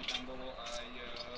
intentando dando ahí uh...